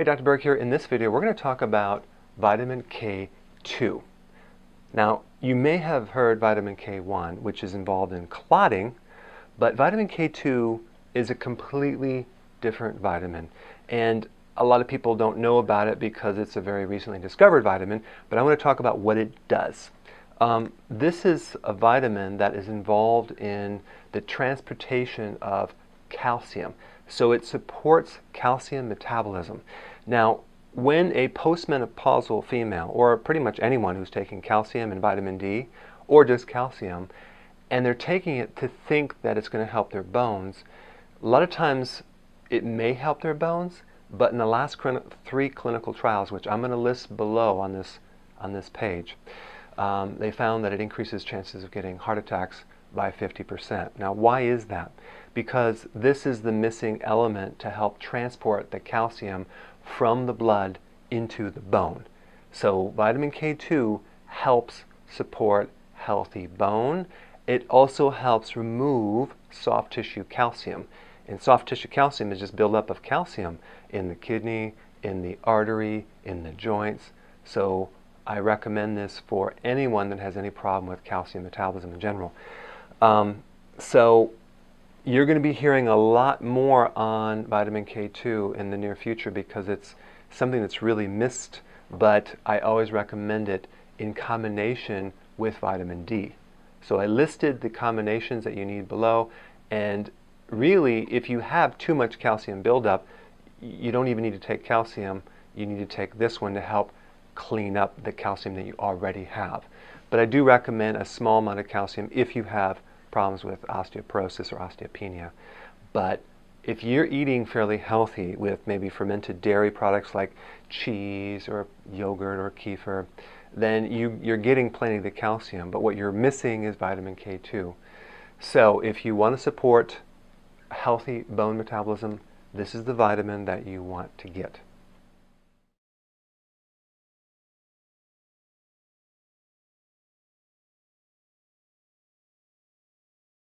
Hey, Dr. Berg here. In this video, we're going to talk about vitamin K2. Now, you may have heard vitamin K1, which is involved in clotting, but vitamin K2 is a completely different vitamin. And a lot of people don't know about it because it's a very recently discovered vitamin, but I want to talk about what it does. Um, this is a vitamin that is involved in the transportation of calcium. So it supports calcium metabolism. Now, when a postmenopausal female, or pretty much anyone who's taking calcium and vitamin D, or just calcium, and they're taking it to think that it's going to help their bones, a lot of times it may help their bones, but in the last three clinical trials, which I'm going to list below on this, on this page, um, they found that it increases chances of getting heart attacks by 50%. Now, why is that? Because this is the missing element to help transport the calcium from the blood into the bone. So, vitamin K2 helps support healthy bone. It also helps remove soft tissue calcium. And soft tissue calcium is just buildup of calcium in the kidney, in the artery, in the joints. So, I recommend this for anyone that has any problem with calcium metabolism in general. Um, so you're going to be hearing a lot more on vitamin K2 in the near future because it's something that's really missed, but I always recommend it in combination with vitamin D. So I listed the combinations that you need below, and really, if you have too much calcium buildup, you don't even need to take calcium. You need to take this one to help clean up the calcium that you already have. But I do recommend a small amount of calcium if you have problems with osteoporosis or osteopenia. But if you're eating fairly healthy with maybe fermented dairy products like cheese or yogurt or kefir, then you, you're getting plenty of the calcium, but what you're missing is vitamin K2. So if you want to support healthy bone metabolism, this is the vitamin that you want to get.